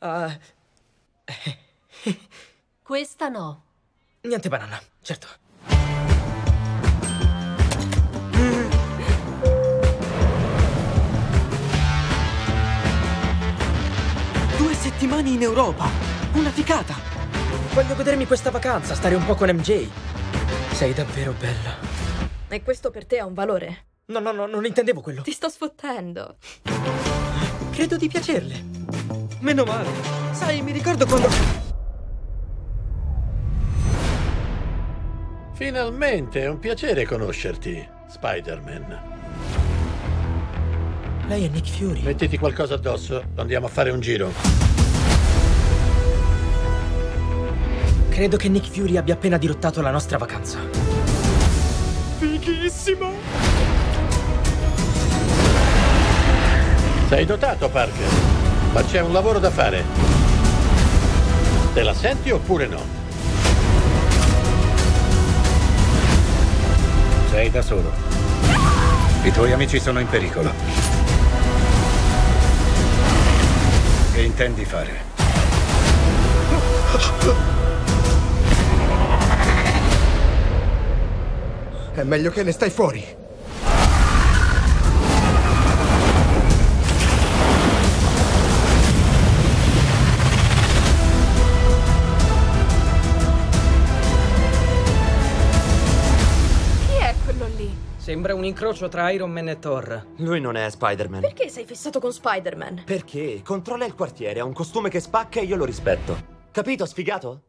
Ah, Questa no. niente banana, certo. Due settimane in Europa! Una ficata! Voglio godermi questa vacanza, stare un po' con MJ. Sei davvero bella. E questo per te ha un valore. No, no, no, non intendevo quello. Ti sto sfottendo. Credo di piacerle. Meno male. Sai, mi ricordo quando... Finalmente, è un piacere conoscerti, Spider-Man. Lei è Nick Fury. Mettiti qualcosa addosso, andiamo a fare un giro. Credo che Nick Fury abbia appena dirottato la nostra vacanza. Fighissimo! Sei dotato, Parker, ma c'è un lavoro da fare. Te la senti oppure no? Sei da solo. I tuoi amici sono in pericolo. Che intendi fare? È meglio che ne stai fuori. Sembra un incrocio tra Iron Man e Thor. Lui non è Spider-Man. Perché sei fissato con Spider-Man? Perché? Controlla il quartiere, ha un costume che spacca e io lo rispetto. Capito, sfigato?